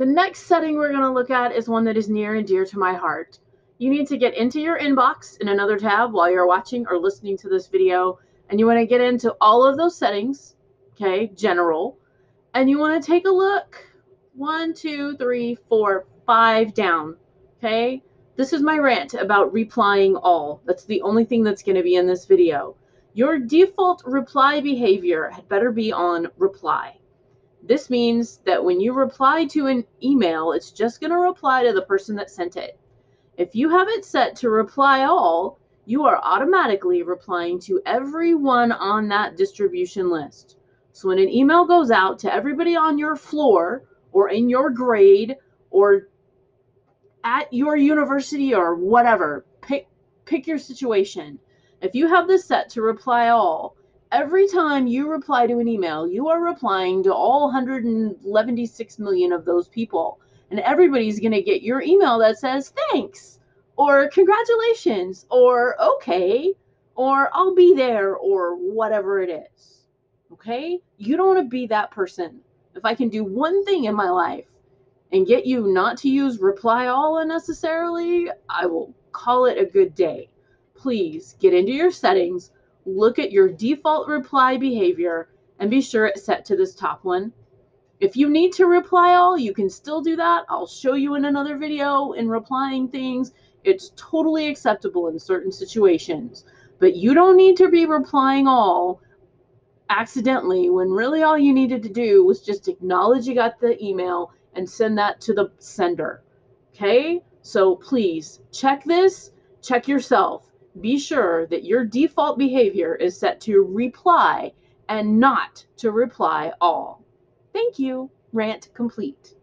The next setting we're going to look at is one that is near and dear to my heart. You need to get into your inbox in another tab while you're watching or listening to this video, and you want to get into all of those settings, okay, general, and you want to take a look one, two, three, four, five down, okay? This is my rant about replying all. That's the only thing that's going to be in this video. Your default reply behavior had better be on reply. This means that when you reply to an email, it's just going to reply to the person that sent it. If you have it set to reply all, you are automatically replying to everyone on that distribution list. So when an email goes out to everybody on your floor or in your grade or at your university or whatever, pick pick your situation. If you have this set to reply all, every time you reply to an email, you are replying to all 176 million of those people. And everybody's going to get your email that says thanks, or congratulations, or okay, or I'll be there, or whatever it is. Okay? You don't want to be that person. If I can do one thing in my life and get you not to use reply all unnecessarily, I will call it a good day. Please get into your settings look at your default reply behavior and be sure it's set to this top one. If you need to reply all, you can still do that. I'll show you in another video in replying things. It's totally acceptable in certain situations. But you don't need to be replying all accidentally when really all you needed to do was just acknowledge you got the email and send that to the sender. Okay? So please check this, check yourself be sure that your default behavior is set to reply and not to reply all. Thank you. Rant complete.